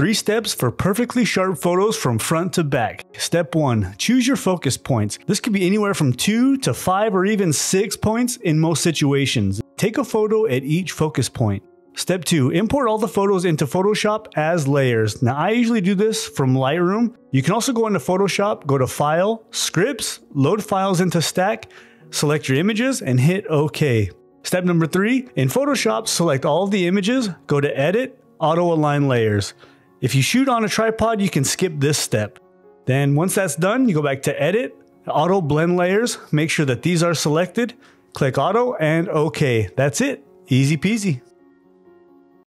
Three steps for perfectly sharp photos from front to back. Step one, choose your focus points. This could be anywhere from two to five or even six points in most situations. Take a photo at each focus point. Step 2. Import all the photos into Photoshop as layers. Now I usually do this from Lightroom. You can also go into Photoshop, go to File, Scripts, load files into Stack, select your images and hit OK. Step number 3. In Photoshop, select all of the images, go to Edit, Auto Align Layers. If you shoot on a tripod, you can skip this step. Then once that's done, you go back to Edit, Auto Blend Layers, make sure that these are selected, click Auto and OK. That's it. Easy peasy.